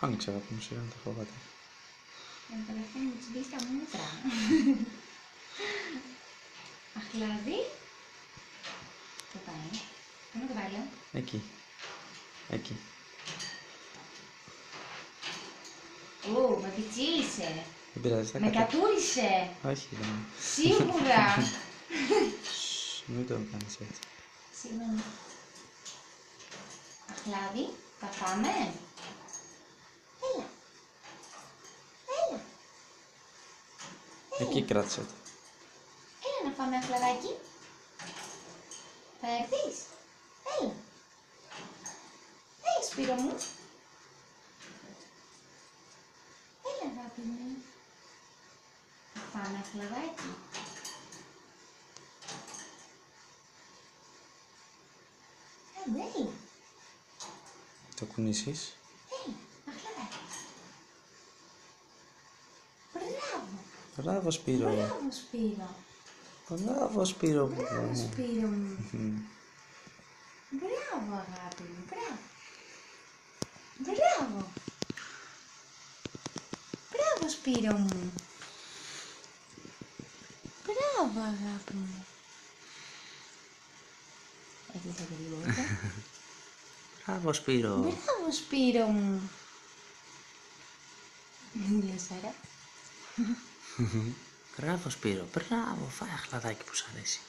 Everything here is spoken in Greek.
Άνοιξε αγάπη μου, σιγά να ε, τα φοβάται. Για να καταλαβαίνει να της στα μούτρα. Αχλάδι. Δηλαδή, το πάει. Πού το βάλω. Εκεί. Εκεί. Ω, με πιτσίλησε. Δεν Με κατούρισε. Όχι, δεν. Σίγουρα. Μην το κάνεις έτσι. Συγγνώμη. Αχλάδι, θα πάμε. Έλα. Έλα. Εκεί κράτησε το. Έλα να φάμε αχλαδάκι. Θα έρθεις. Έλα. Έλα Σπύρο μου. Έλα αγάπη μου. Θα φάμε αχλαδάκι. Άντε, έλα. Το κουνήσεις. Έλα, αχλαδάκι. Μπράβο. Μπράβο Σπύρο. Μπράβο Σπύρο. Μπράβο Σπύρο. μου. Μπράβο Σπύρο μου. Μμμ. Μπράβο αγάπη μου, μπράβο. Μπράβο. Μπράβο Σπύρο μου. Μπράβο αγάπη μου. Έκλεισα και λίγο έτσι. Μπράβο Σπύρο. Μπράβο Σπύρο μου. Γλωσσάρα. Μπράβο Σπύρο. Μπράβο. Φάει αχλαδάκι που σ' αρέσει.